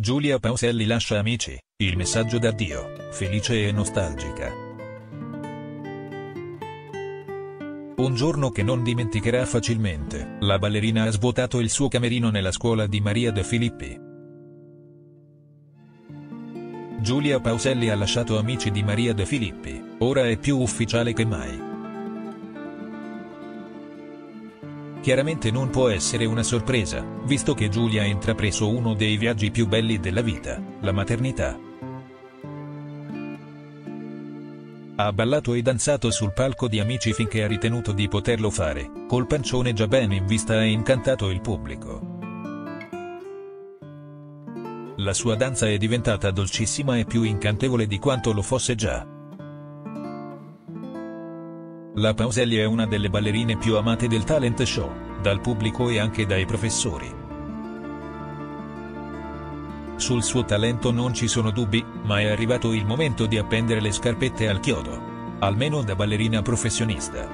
Giulia Pauselli lascia Amici, il messaggio d'addio, felice e nostalgica. Un giorno che non dimenticherà facilmente, la ballerina ha svuotato il suo camerino nella scuola di Maria De Filippi. Giulia Pauselli ha lasciato Amici di Maria De Filippi, ora è più ufficiale che mai. Chiaramente non può essere una sorpresa, visto che Giulia ha intrapreso uno dei viaggi più belli della vita, la maternità. Ha ballato e danzato sul palco di Amici finché ha ritenuto di poterlo fare, col pancione già ben in vista e incantato il pubblico. La sua danza è diventata dolcissima e più incantevole di quanto lo fosse già. La Pauselli è una delle ballerine più amate del talent show, dal pubblico e anche dai professori. Sul suo talento non ci sono dubbi, ma è arrivato il momento di appendere le scarpette al chiodo. Almeno da ballerina professionista.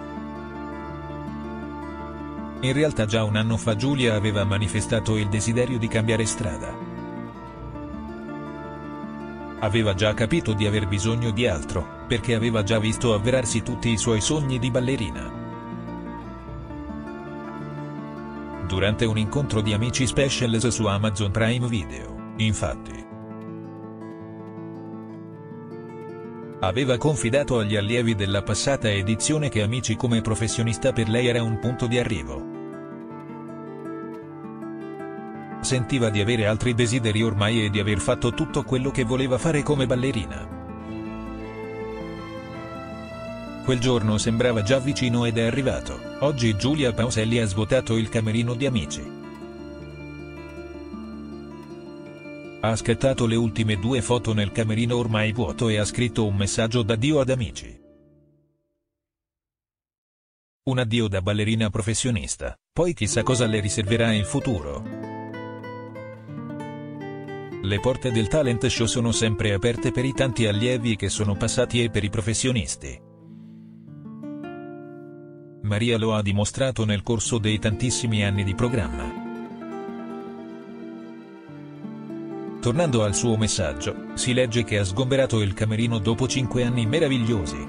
In realtà già un anno fa Giulia aveva manifestato il desiderio di cambiare strada. Aveva già capito di aver bisogno di altro, perché aveva già visto avverarsi tutti i suoi sogni di ballerina. Durante un incontro di amici specials su Amazon Prime Video, infatti. Aveva confidato agli allievi della passata edizione che Amici come professionista per lei era un punto di arrivo. Sentiva di avere altri desideri ormai e di aver fatto tutto quello che voleva fare come ballerina. Quel giorno sembrava già vicino ed è arrivato, oggi Giulia Pauselli ha svuotato il camerino di amici. Ha scattato le ultime due foto nel camerino ormai vuoto e ha scritto un messaggio d'addio ad amici. Un addio da ballerina professionista, poi chissà cosa le riserverà in futuro. Le porte del talent show sono sempre aperte per i tanti allievi che sono passati e per i professionisti. Maria lo ha dimostrato nel corso dei tantissimi anni di programma. Tornando al suo messaggio, si legge che ha sgomberato il camerino dopo cinque anni meravigliosi.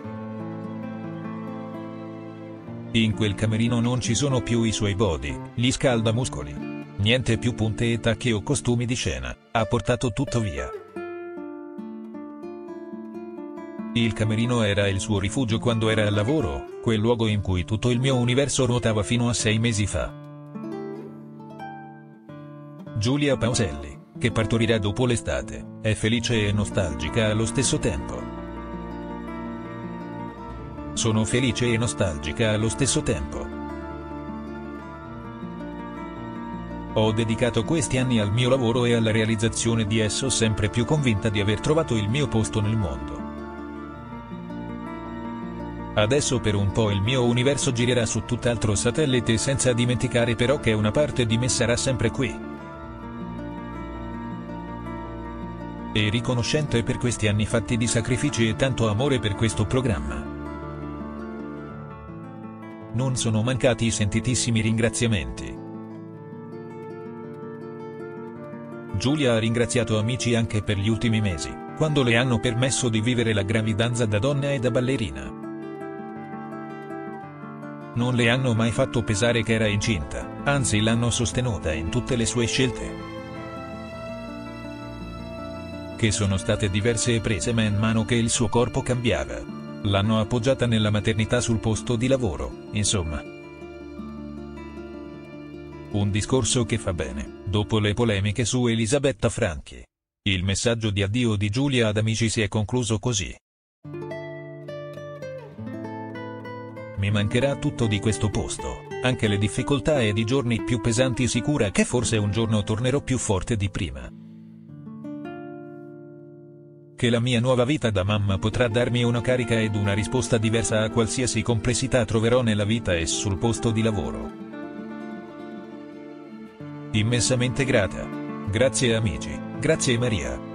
In quel camerino non ci sono più i suoi body, gli scaldamuscoli. Niente più punte e tacchi o costumi di scena, ha portato tutto via. Il camerino era il suo rifugio quando era al lavoro, quel luogo in cui tutto il mio universo ruotava fino a sei mesi fa. Giulia Pauselli, che partorirà dopo l'estate, è felice e nostalgica allo stesso tempo. Sono felice e nostalgica allo stesso tempo. Ho dedicato questi anni al mio lavoro e alla realizzazione di esso sempre più convinta di aver trovato il mio posto nel mondo. Adesso per un po' il mio universo girerà su tutt'altro satellite senza dimenticare però che una parte di me sarà sempre qui. E riconoscente per questi anni fatti di sacrifici e tanto amore per questo programma. Non sono mancati i sentitissimi ringraziamenti. Giulia ha ringraziato amici anche per gli ultimi mesi, quando le hanno permesso di vivere la gravidanza da donna e da ballerina. Non le hanno mai fatto pesare che era incinta, anzi l'hanno sostenuta in tutte le sue scelte. Che sono state diverse e prese man mano che il suo corpo cambiava. L'hanno appoggiata nella maternità sul posto di lavoro, insomma. Un discorso che fa bene, dopo le polemiche su Elisabetta Franchi. Il messaggio di addio di Giulia ad amici si è concluso così. Mi mancherà tutto di questo posto, anche le difficoltà ed i giorni più pesanti sicura che forse un giorno tornerò più forte di prima. Che la mia nuova vita da mamma potrà darmi una carica ed una risposta diversa a qualsiasi complessità troverò nella vita e sul posto di lavoro. Immensamente grata. Grazie amici, grazie Maria.